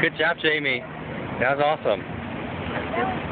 Good job, Jamie. That was awesome.